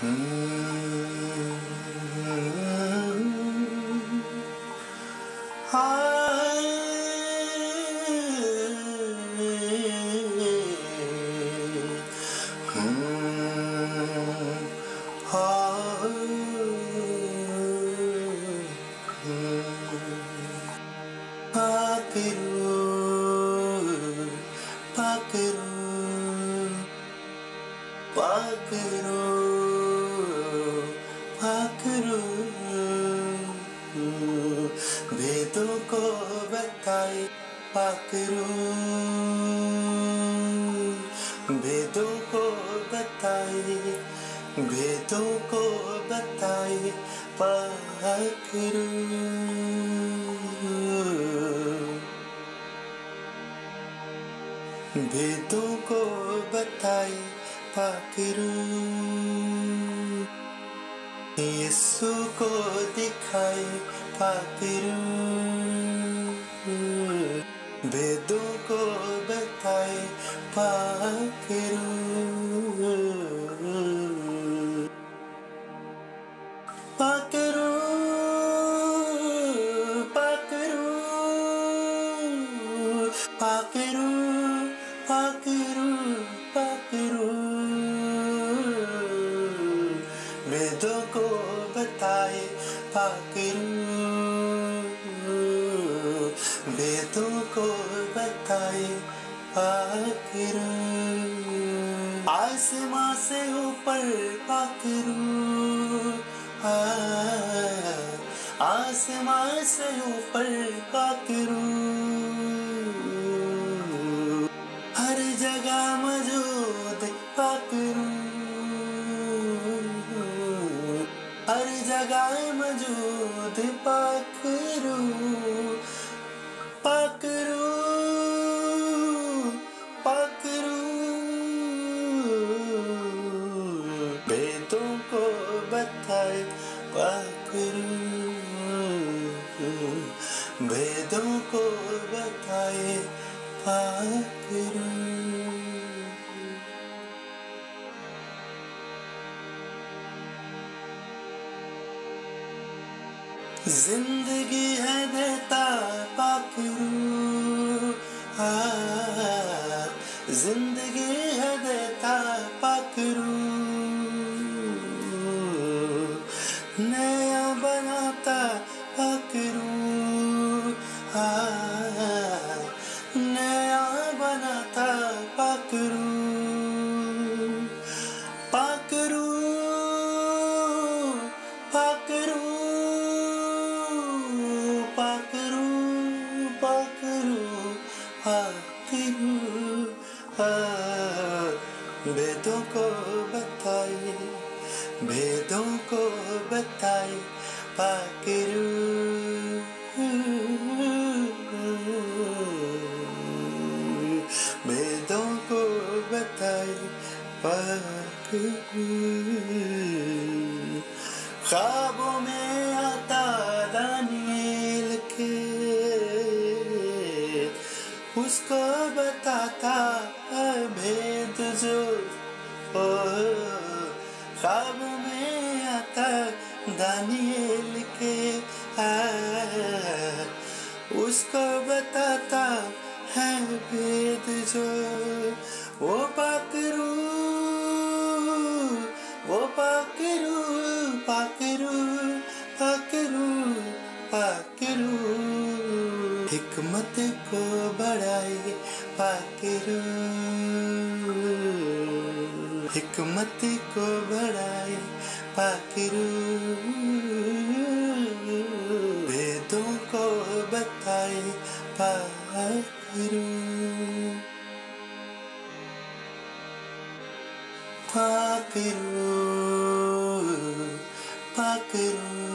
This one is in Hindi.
Papiru, papiru, papiru. Pakiru. भेदों को बताए पाकरू भेदों को बताए भेदों को बताए पाकरू भेदों को बताए पाकरू यीशु को दिखाए पाकरू भेदों को बताए पाकरू पाकरू पाकरू पाकरू पाकरू वेदों को बताए पाकरू। आसमां से ऊपर पाकरू। आसमां से ऊपर पाकरू। हर जगह मौजूद पाकरू पाकरू पाकरू भेदों को बताए पाकरू भेदों को बताए पाकरू ज़िंदगी है देता पाकरू ज़िंदगी है देता पाकरू नया बनाता पाकरू भेदों को बताए भेदों को बताए पाकरू भेदों को बताए पाकरू ख्वाबों में आता दानियल के उसको बताता ख्वाब में आता दानियल के उसको बताता है भेद जो। वो पाकरू वो पाकरू पाकरू पाकरू पाकरू हिकमत को बढ़ाए पाकरू हिकमत को बढ़ाए पाकिरू भेदों को बताए पाकिरू पाकरू पाकरू